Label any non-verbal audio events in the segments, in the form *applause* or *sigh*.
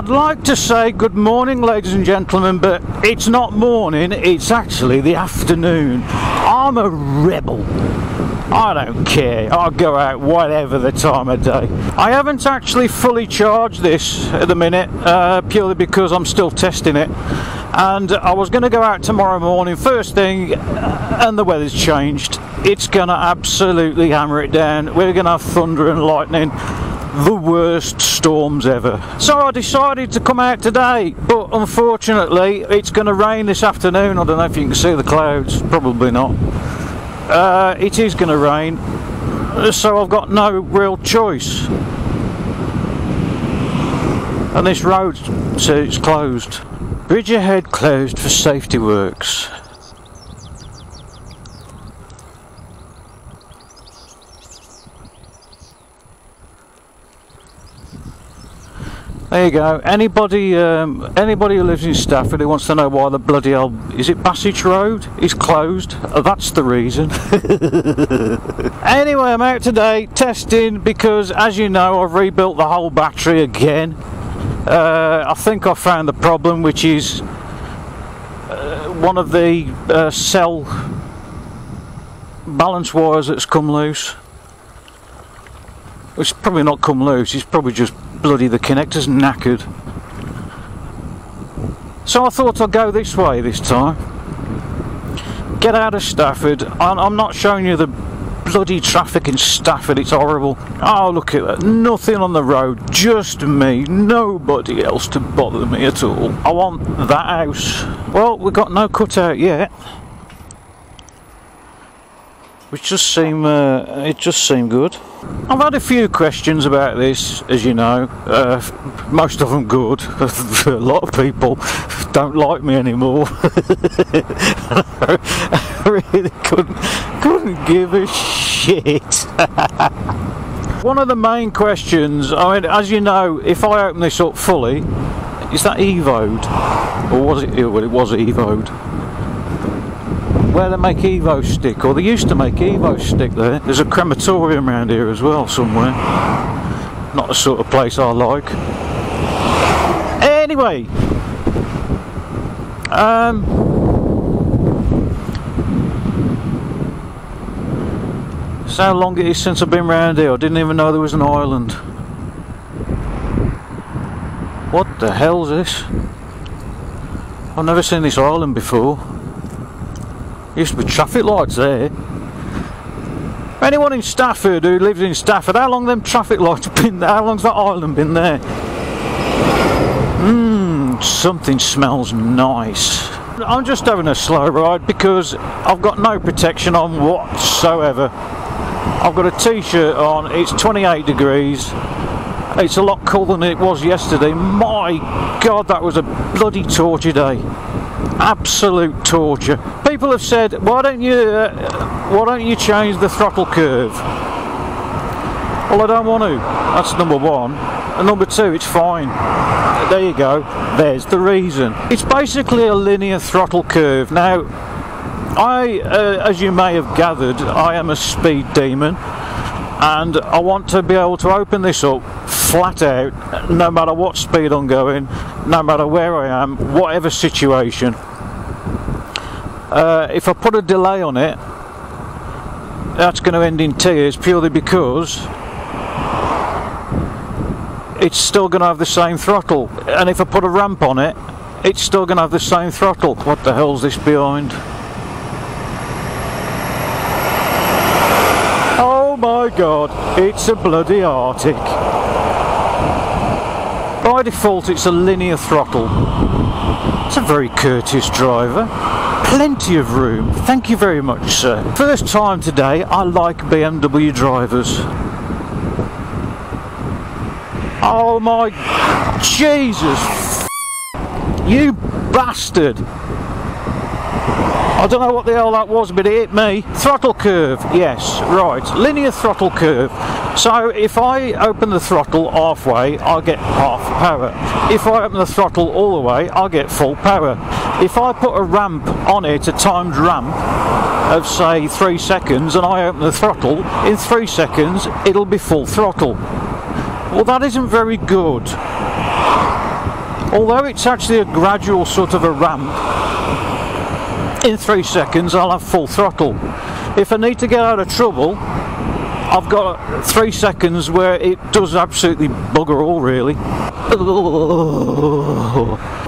I'd like to say good morning, ladies and gentlemen, but it's not morning, it's actually the afternoon. I'm a rebel. I don't care. I'll go out whatever the time of day. I haven't actually fully charged this at the minute, uh, purely because I'm still testing it. And I was going to go out tomorrow morning, first thing, uh, and the weather's changed. It's going to absolutely hammer it down. We're going to have thunder and lightning the worst storms ever. So I decided to come out today, but unfortunately it's going to rain this afternoon. I don't know if you can see the clouds, probably not. Uh, it is going to rain, so I've got no real choice. And this road says it's closed. Bridge ahead closed for safety works. There you go. Anybody, um, anybody who lives in Stafford who wants to know why the bloody is it Passage Road is closed? Uh, that's the reason. *laughs* anyway, I'm out today testing because, as you know, I've rebuilt the whole battery again. Uh, I think I found the problem, which is uh, one of the uh, cell balance wires that's come loose. It's probably not come loose. It's probably just bloody the connector's knackered. So I thought I'd go this way this time. Get out of Stafford. I'm not showing you the bloody traffic in Stafford, it's horrible. Oh, look at that. Nothing on the road, just me. Nobody else to bother me at all. I want that house. Well, we've got no cutout yet which just seem uh, it just seemed good. I've had a few questions about this, as you know. Uh, most of them good. *laughs* a lot of people don't like me anymore. *laughs* I really couldn't couldn't give a shit. *laughs* One of the main questions, I mean, as you know, if I open this up fully, is that Evode, or was it? Well, it was Evode where they make Evo-Stik, or they used to make Evo-Stik there. There's a crematorium around here as well, somewhere. Not the sort of place I like. Anyway, um, so how long it is since I've been around here? I didn't even know there was an island. What the hell's this? I've never seen this island before. Used to be traffic lights there. Anyone in Stafford who lives in Stafford, how long have them traffic lights *laughs* been there? How long's that island been there? Mmm, something smells nice. I'm just having a slow ride because I've got no protection on whatsoever. I've got a t-shirt on, it's 28 degrees. It's a lot cooler than it was yesterday. My God, that was a bloody torture day absolute torture. People have said, why don't you, uh, why don't you change the throttle curve? Well, I don't want to. That's number one. And number two, it's fine. There you go. There's the reason. It's basically a linear throttle curve. Now, I, uh, as you may have gathered, I am a speed demon and I want to be able to open this up flat out no matter what speed I'm going no matter where I am whatever situation. Uh, if I put a delay on it that's going to end in tears purely because it's still going to have the same throttle. And if I put a ramp on it it's still going to have the same throttle. What the hell's this behind my god, it's a bloody Arctic. By default it's a linear throttle. It's a very courteous driver. Plenty of room. Thank you very much, sir. First time today, I like BMW drivers. Oh my Jesus! You bastard! I don't know what the hell that was, but it hit me. Throttle curve, yes, right. Linear throttle curve. So if I open the throttle halfway, I get half power. If I open the throttle all the way, I get full power. If I put a ramp on it, a timed ramp, of say three seconds and I open the throttle, in three seconds it'll be full throttle. Well that isn't very good. Although it's actually a gradual sort of a ramp, in three seconds I'll have full throttle. If I need to get out of trouble, I've got three seconds where it does absolutely bugger all really.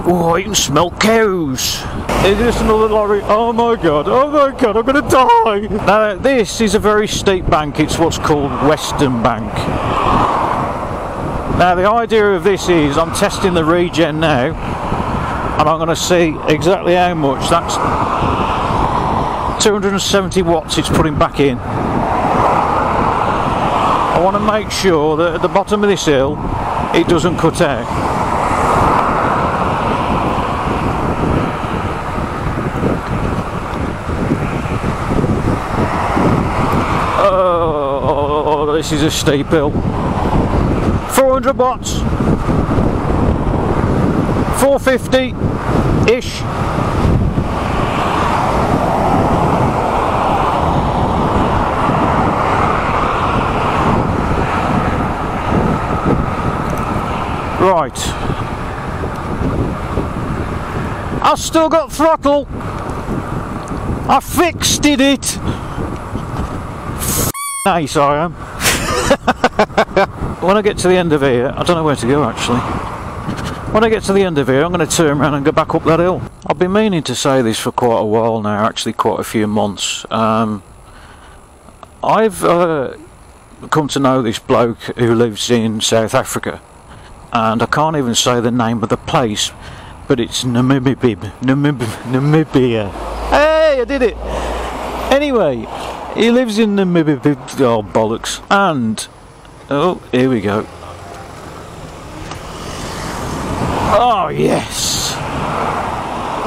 Oh, you can smell cows. Is this another lorry? Oh my god, oh my god, I'm gonna die. Now this is a very steep bank, it's what's called Weston Bank. Now the idea of this is I'm testing the regen now and I'm going to see exactly how much that's 270 watts it's putting back in. I want to make sure that at the bottom of this hill it doesn't cut out. Oh this is a steep hill. 400 watts 450 ish right. I've still got throttle. I fixed it. Nice I am. *laughs* When I get to the end of here, I don't know where to go actually. When I get to the end of here, I'm going to turn around and go back up that hill. I've been meaning to say this for quite a while now, actually quite a few months. Um, I've uh, come to know this bloke who lives in South Africa, and I can't even say the name of the place, but it's Namibia. Namibia. Hey, I did it! Anyway, he lives in Namibia. Oh, bollocks. And Oh, here we go. Oh, yes.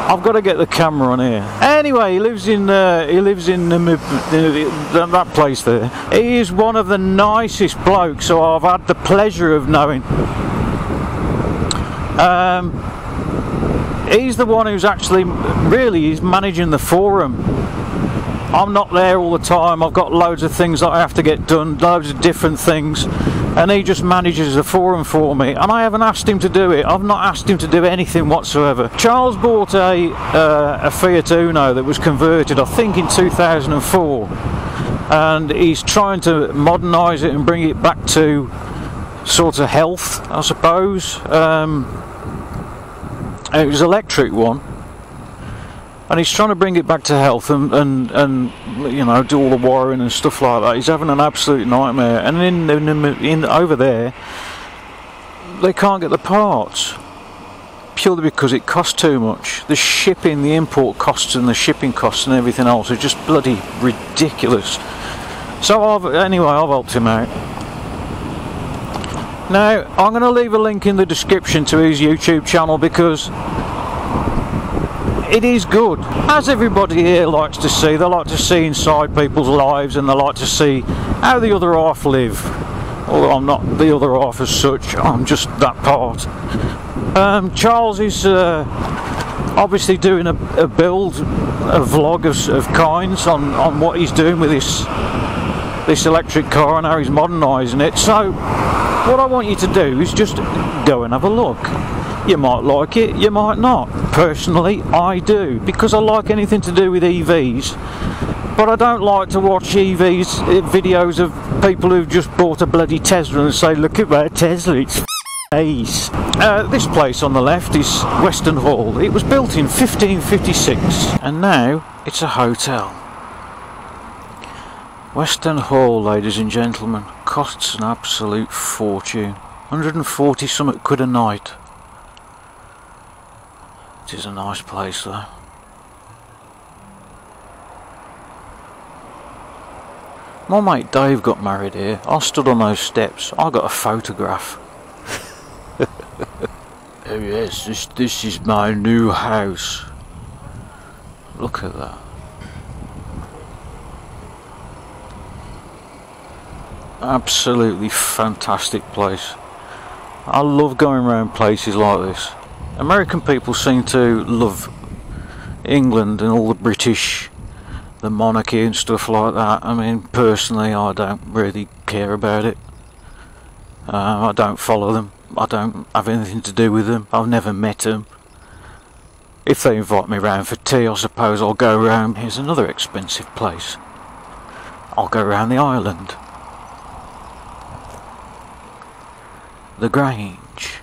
I've got to get the camera on here. Anyway, he lives in uh, he lives in uh, that place there. He is one of the nicest blokes so I've had the pleasure of knowing. Um, he's the one who's actually really he's managing the forum I'm not there all the time. I've got loads of things that I have to get done, loads of different things, and he just manages the forum for me. And I haven't asked him to do it. I've not asked him to do anything whatsoever. Charles bought a uh, a Fiat Uno that was converted, I think, in 2004, and he's trying to modernise it and bring it back to sort of health, I suppose. Um, it was electric one and he's trying to bring it back to health and, and, and you know do all the wiring and stuff like that. He's having an absolute nightmare. And in, in, in over there, they can't get the parts purely because it costs too much. The shipping, the import costs, and the shipping costs and everything else are just bloody ridiculous. So I've anyway, I've helped him out. Now I'm going to leave a link in the description to his YouTube channel because it is good. As everybody here likes to see, they like to see inside people's lives and they like to see how the other half live. Although I'm not the other half as such, I'm just that part. Um, Charles is uh, obviously doing a, a, build, a vlog of, of kinds on, on what he's doing with this this electric car and how he's modernising it. So what I want you to do is just go and have a look. You might like it, you might not. Personally, I do, because I like anything to do with EVs. But I don't like to watch EVs uh, videos of people who've just bought a bloody Tesla and say, look at that Tesla, it's ace. Uh, this place on the left is Weston Hall. It was built in 1556 and now it's a hotel. Weston Hall, ladies and gentlemen, costs an absolute fortune. 140 something quid a night. It is a nice place though. My mate Dave got married here. I stood on those steps. I got a photograph. *laughs* oh yes, this this is my new house. Look at that. Absolutely fantastic place. I love going around places like this. American people seem to love England and all the British, the monarchy and stuff like that. I mean, personally, I don't really care about it. Uh, I don't follow them. I don't have anything to do with them. I've never met them. If they invite me round for tea, I suppose I'll go round. Here's another expensive place. I'll go round the island. The Grange.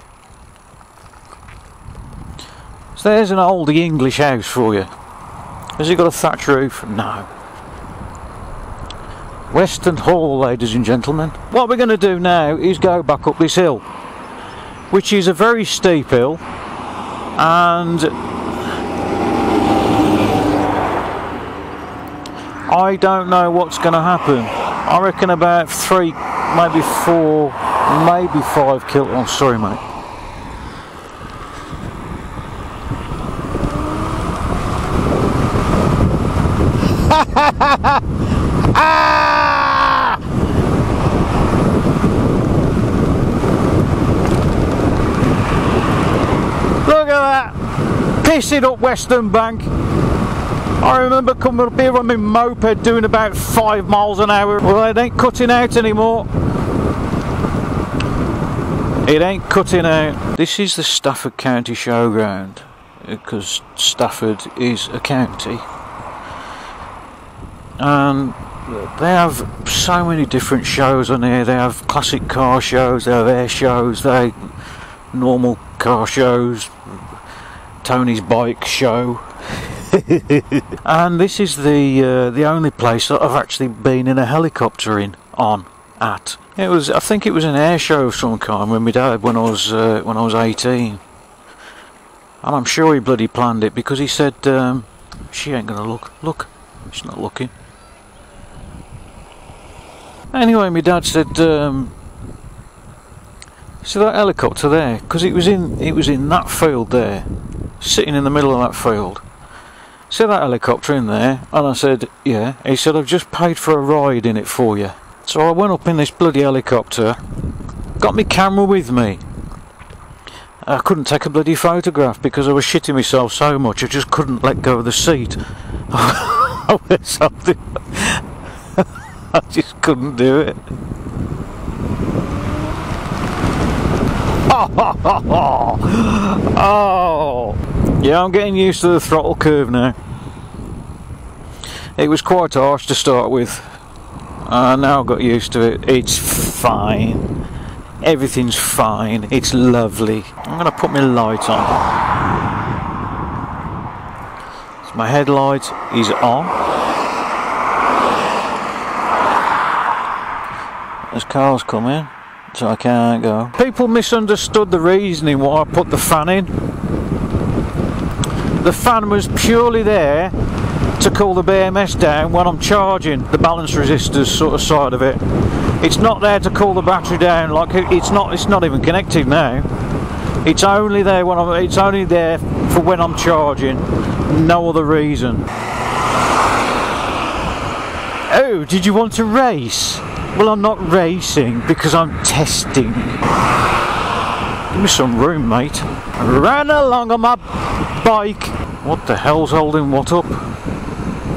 So there's an old English house for you. Has it got a thatch roof? No. Weston Hall, ladies and gentlemen. What we're going to do now is go back up this hill, which is a very steep hill, and I don't know what's going to happen. I reckon about three, maybe four, maybe five kill. Oh, sorry, mate. *laughs* ah! Look at that! Pissing up Weston Bank. I remember coming up here on my moped doing about five miles an hour. Well, it ain't cutting out anymore. It ain't cutting out. This is the Stafford County Showground because Stafford is a county. And they have so many different shows on here. They have classic car shows, they have air shows, they normal car shows, Tony's bike show. *laughs* and this is the uh, the only place that I've actually been in a helicopter in on at. It was I think it was an air show of some kind when my dad when I was uh, when I was 18. And I'm sure he bloody planned it because he said um, she ain't gonna look. Look, she's not looking. Anyway, my dad said, um, "See that helicopter there? Because it was in it was in that field there, sitting in the middle of that field." See that helicopter in there? And I said, yeah. He said, I've just paid for a ride in it for you. So I went up in this bloody helicopter, got my camera with me. I couldn't take a bloody photograph because I was shitting myself so much I just couldn't let go of the seat. *laughs* I *laughs* just couldn't do it. *laughs* oh, yeah, I'm getting used to the throttle curve now. It was quite harsh to start with. Uh, now got used to it. It's fine. Everything's fine. It's lovely. I'm going to put my light on. So my headlight is on. There's cars coming, so I can't go. People misunderstood the reasoning why I put the fan in. The fan was purely there to cool the BMS down when I'm charging the balance resistors sort of side of it. It's not there to cool the battery down like it's not it's not even connected now. It's only there when I'm it's only there for when I'm charging. No other reason. Oh, did you want to race? Well, I'm not racing because I'm testing. Give me some room, mate. Run along on my bike. What the hell's holding what up?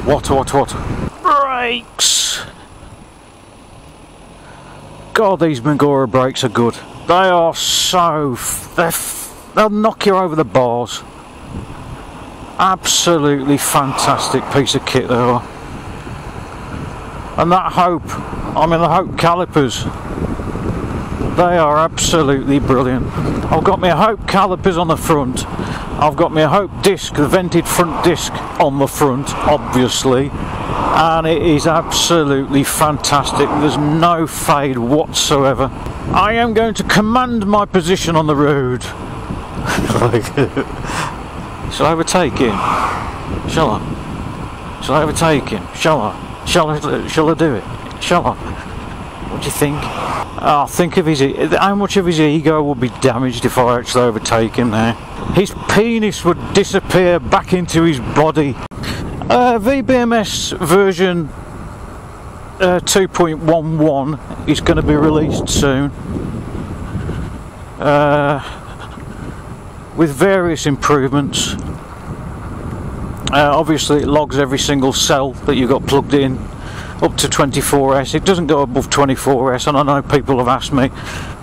What, what, what? Brakes! God, these Magura brakes are good. They are so... They're, they'll knock you over the bars. Absolutely fantastic piece of kit they are. And that Hope, I mean the Hope calipers, they are absolutely brilliant. I've got my Hope calipers on the front I've got my Hope disc, the vented front disc on the front, obviously, and it is absolutely fantastic. There's no fade whatsoever. I am going to command my position on the road. *laughs* Shall I overtake him? Shall I? Shall I overtake him? Shall I? Shall I? Shall I do it? Shall I? What do you think? Oh, think of his how much of his ego would be damaged if I actually overtake him there. His penis would disappear back into his body. Uh, VBMS version uh, 2.11 is going to be released soon. Uh, with various improvements. Uh, obviously, it logs every single cell that you've got plugged in up to 24s. It doesn't go above 24s, and I know people have asked me.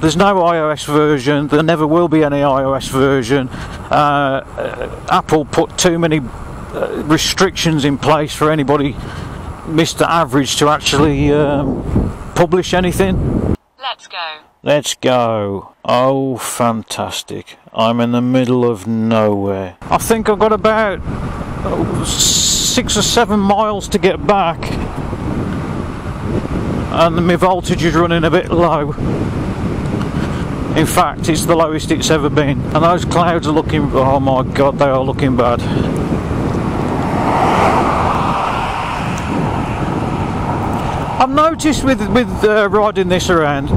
There's no iOS version. There never will be any iOS version. Uh, Apple put too many uh, restrictions in place for anybody, Mr. Average, to actually um, publish anything. Let's go. Let's go. Oh, fantastic. I'm in the middle of nowhere. I think I've got about six or seven miles to get back. And my voltage is running a bit low. In fact, it's the lowest it's ever been. And those clouds are looking, oh my god, they are looking bad. I've noticed with with uh, riding this around,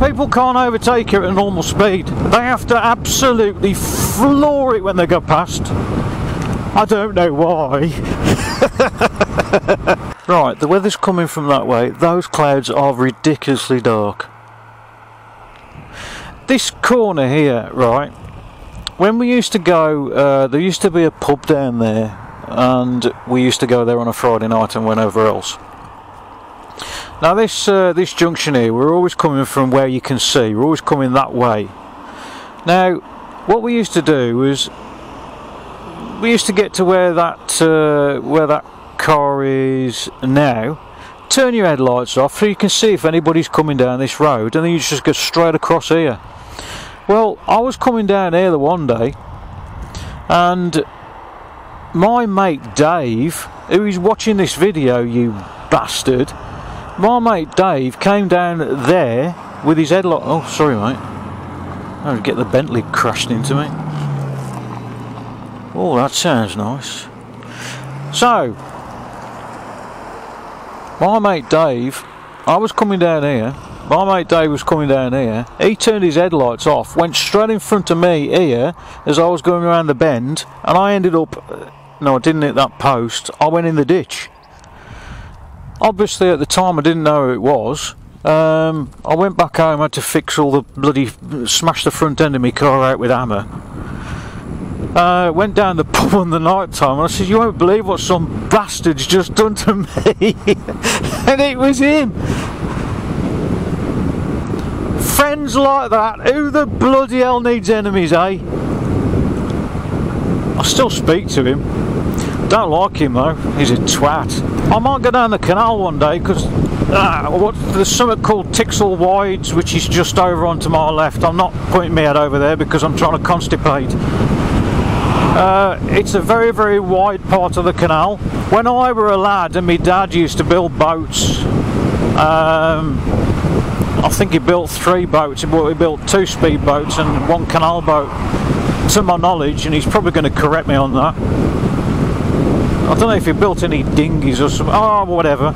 people can't overtake it at normal speed. They have to absolutely floor it when they go past. I don't know why. *laughs* right, the weather's coming from that way. Those clouds are ridiculously dark. This corner here, right, when we used to go, uh, there used to be a pub down there, and we used to go there on a Friday night and whenever else. Now this uh, this junction here, we're always coming from where you can see. We're always coming that way. Now, what we used to do was we used to get to where that uh, where that car is now. Turn your headlights off so you can see if anybody's coming down this road, and then you just go straight across here. Well, I was coming down here the one day, and my mate Dave, who is watching this video, you bastard my mate Dave came down there with his headlight. Oh, sorry, mate. I get the Bentley crashed into me. Oh, that sounds nice. So, my mate Dave, I was coming down here. My mate Dave was coming down here. He turned his headlights off, went straight in front of me here as I was going around the bend, and I ended up. No, I didn't hit that post. I went in the ditch. Obviously, at the time, I didn't know who it was. Um, I went back home, had to fix all the bloody, smash the front end of my car out with hammer. Uh, went down the *laughs* pub on the night time and I said, You won't believe what some bastard's just done to me. *laughs* and it was him. Friends like that, who the bloody hell needs enemies, eh? I still speak to him. Don't like him though, he's a twat. I might go down the canal one day because uh, there's something called Tixall Wides which is just over onto my left. I'm not pointing my head over there because I'm trying to constipate. Uh, it's a very very wide part of the canal. When I were a lad and my dad used to build boats, um, I think he built three boats, but he built two speed boats and one canal boat to my knowledge and he's probably going to correct me on that. I don't know if he built any dinghies or something. Oh, whatever.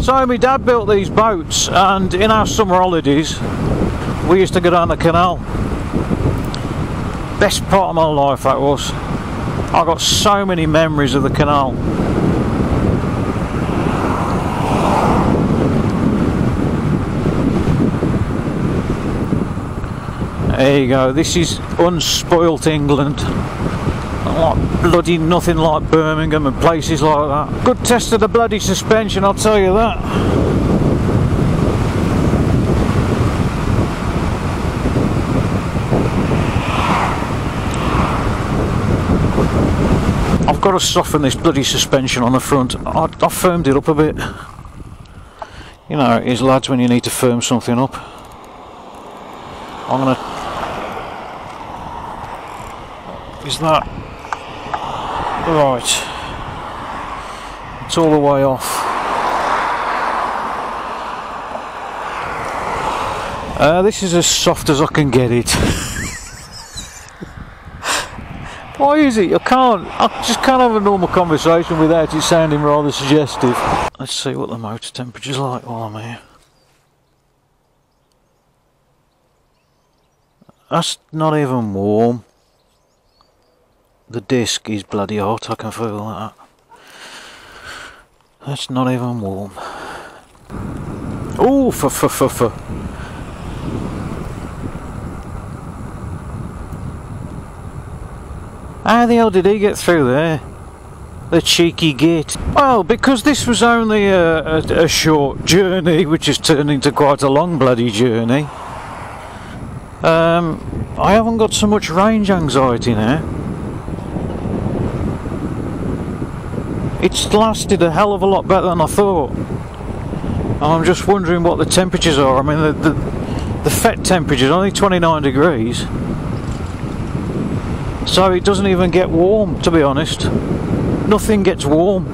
So my dad built these boats, and in our summer holidays, we used to go down the canal. Best part of my life that was. I got so many memories of the canal. There you go, this is unspoilt England like bloody nothing like Birmingham and places like that. Good test of the bloody suspension, I'll tell you that. Got to soften this bloody suspension on the front. I, I firmed it up a bit. You know, it is lads when you need to firm something up. I'm gonna. Is that Right. It's all the way off. Uh, this is as soft as I can get it. *laughs* Why is it? I can't. I just can't have a normal conversation without it sounding rather suggestive. Let's see what the motor temperature's like while I'm here. That's not even warm. The disc is bloody hot, I can feel that. That's not even warm. Oh, for for for for. How the hell did he get through there? the cheeky git? Well, because this was only a, a, a short journey, which has turned into quite a long bloody journey, um, I haven't got so much range anxiety now. It's lasted a hell of a lot better than I thought. And I'm just wondering what the temperatures are. I mean, the, the, the FET temperature is only 29 degrees. So it doesn't even get warm, to be honest. Nothing gets warm.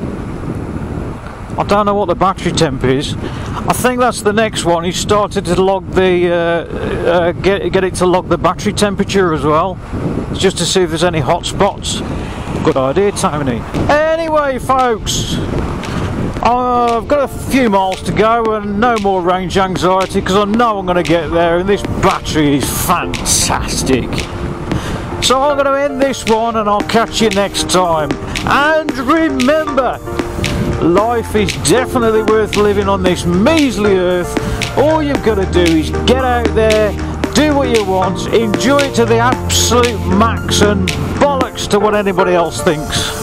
I don't know what the battery temp is. I think that's the next one. He started to log the uh, uh, get get it to log the battery temperature as well, just to see if there's any hot spots. Good idea, Tony. Anyway, folks, I've got a few miles to go and no more range anxiety because I know I'm going to get there, and this battery is fantastic. So I'm going to end this one, and I'll catch you next time. And remember life is definitely worth living on this measly earth. All you've got to do is get out there, do what you want, enjoy it to the absolute max, and bollocks to what anybody else thinks.